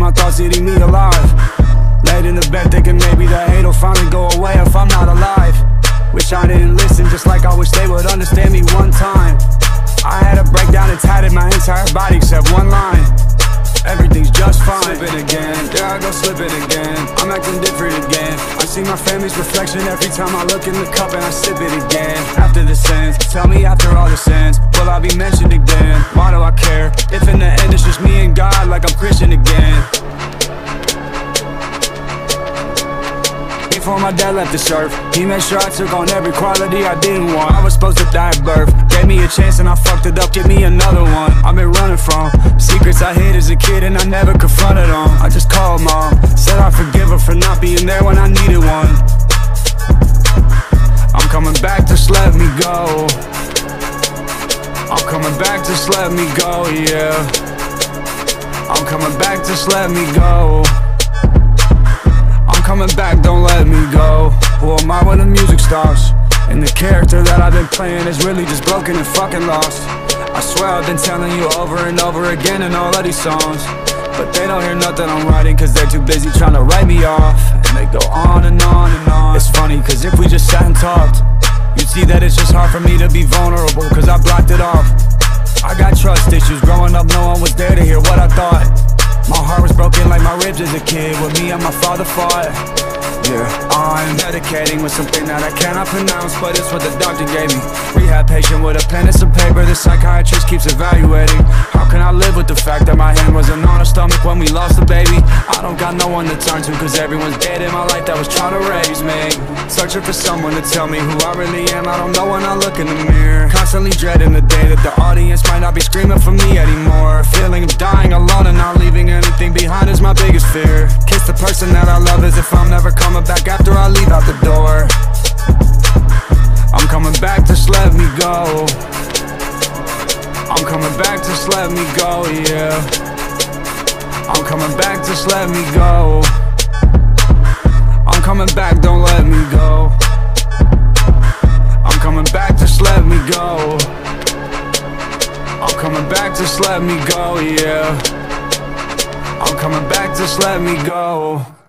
my thoughts eating me alive. Laid in the bed thinking maybe the hate will finally go away if I'm not alive. Wish I didn't listen, just like I wish they would understand me one time. I had a breakdown and tatted my entire body except one line. Everything's just fine. Slipping again, yeah, I go slipping again. I'm acting different again. I see my family's reflection every time I look in the cup and I sip it again. After the sins, tell me after all the sins, will I be mentioned again? Why do I care? Before my dad left the earth He made sure I took on every quality I didn't want. I was supposed to die at birth. Gave me a chance and I fucked it up. Give me another one. I've been running from Secrets I hid as a kid and I never confronted them I just called mom. Said I forgive her for not being there when I needed one. I'm coming back, just let me go. I'm coming back, just let me go, yeah. I'm coming back, just let me go. I'm coming back, don't let me am I when the music stops? And the character that I've been playing is really just broken and fucking lost. I swear I've been telling you over and over again in all of these songs. But they don't hear nothing I'm writing cause they're too busy trying to write me off. And they go on and on and on. It's funny cause if we just sat and talked You'd see that it's just hard for me to be vulnerable cause I blocked it off. I got trust issues, growing up no one was there to hear what I thought. My heart was broken like my ribs as a kid. With me and my father fought Yeah, oh, I'm medicating with something that I cannot pronounce But it's what the doctor gave me. Rehab patient with a pen and some paper. The psychiatrist keeps evaluating. How can I live with the fact that my hand wasn't on her stomach When we lost the baby? I don't got no one to turn to Cause everyone's dead in my life that was trying to raise me. Searching for someone to tell me who I really am. I don't know when I look in the mirror. Constantly dreading the day that the audience might not be screaming for me anymore. Feeling of dying alone and not leaving anything behind is my biggest fear. Kiss the person that go. I'm coming back, just let me go, yeah. I'm coming back, just let me go. I'm coming back, don't let me go. I'm coming back, just let me go. I'm coming back, just let me go, yeah. I'm coming back, just let me go